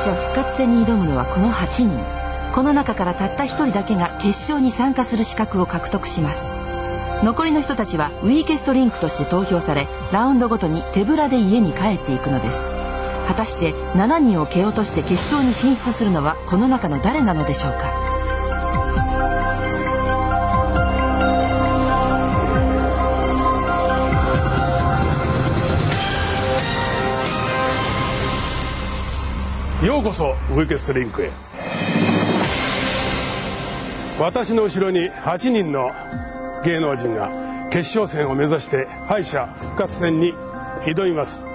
者復活戦に挑むのはこの8人。この中からたった1人だけが決勝に参加する資格を獲得します。残りの人たちはウィーケストリンクとして投票されラウンドごとに手ぶらで家に帰っていくのです。果たして7人を蹴落として決勝に進出するのはこの中の誰なのでしょうか。ようこそウィケストリンクへ。私の後ろに8人の芸能人が決勝戦を目指して敗者復活戦に挑みます。